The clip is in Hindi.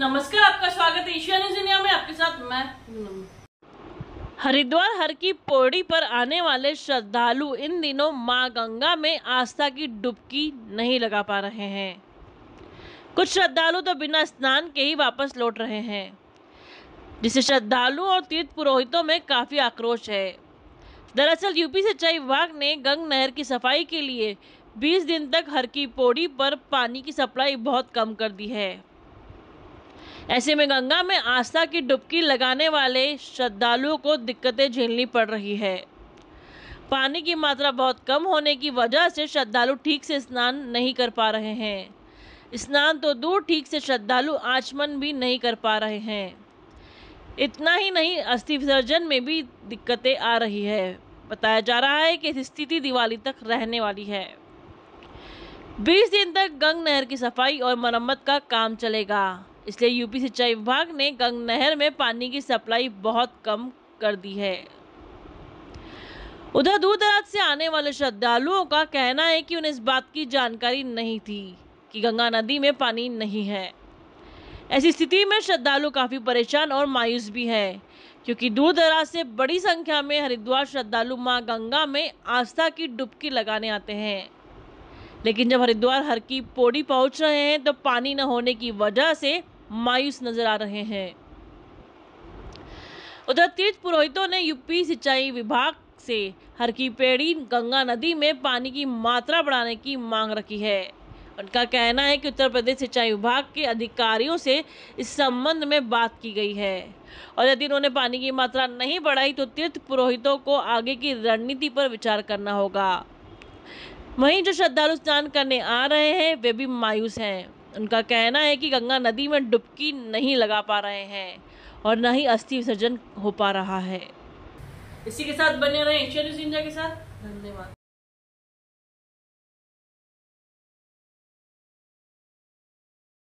नमस्कार, आपका स्वागत है एशिया न्यूज़ इंडिया में, आपके साथ मैं हरिद्वार हर की पौड़ी पर आने वाले श्रद्धालु इन दिनों माँ गंगा में आस्था की डुबकी नहीं लगा पा रहे हैं। कुछ श्रद्धालु तो बिना स्नान के ही वापस लौट रहे हैं, जिसे श्रद्धालुओं और तीर्थ पुरोहितों में काफ़ी आक्रोश है। दरअसल, यूपी सिंचाई विभाग ने गंग नहर की सफ़ाई के लिए 20 दिन तक हर की पौड़ी पर पानी की सप्लाई बहुत कम कर दी है। ऐसे में गंगा में आस्था की डुबकी लगाने वाले श्रद्धालुओं को दिक्कतें झेलनी पड़ रही है। पानी की मात्रा बहुत कम होने की वजह से श्रद्धालु ठीक से स्नान नहीं कर पा रहे हैं। स्नान तो दूर ठीक से श्रद्धालु आचमन भी नहीं कर पा रहे हैं। इतना ही नहीं, अस्थि विसर्जन में भी दिक्कतें आ रही है। बताया जा रहा है कि स्थिति दिवाली तक रहने वाली है। 20 दिन तक गंग नहर की सफ़ाई और मरम्मत का काम चलेगा। इसलिए यूपी सिंचाई विभाग ने गंग नहर में पानी की सप्लाई बहुत कम कर दी है। उधर दूर दराज से आने वाले श्रद्धालुओं का कहना है कि उन्हें इस बात की जानकारी नहीं थी कि गंगा नदी में पानी नहीं है। ऐसी स्थिति में श्रद्धालु काफ़ी परेशान और मायूस भी है, क्योंकि दूर दराज से बड़ी संख्या में हरिद्वार श्रद्धालु माँ गंगा में आस्था की डुबकी लगाने आते हैं। लेकिन जब हरिद्वार हर की पौड़ी पहुँच रहे हैं तो पानी न होने की वजह से मायूस नज़र आ रहे हैं। उधर तीर्थ पुरोहितों ने यूपी सिंचाई विभाग से हर की पेड़ी गंगा नदी में पानी की मात्रा बढ़ाने की मांग रखी है। उनका कहना है कि उत्तर प्रदेश सिंचाई विभाग के अधिकारियों से इस संबंध में बात की गई है। और यदि उन्होंने पानी की मात्रा नहीं बढ़ाई तो तीर्थ पुरोहितों को आगे की रणनीति पर विचार करना होगा। वहीं जो श्रद्धालु स्नान करने आ रहे हैं, वे भी मायूस हैं। उनका कहना है कि गंगा नदी में डुबकी नहीं लगा पा रहे हैं और न ही अस्थि विसर्जन हो पा रहा है। इसी के साथ बने रहे एशिया न्यूज़ इंडिया के साथ। धन्यवाद।